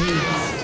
Zeus.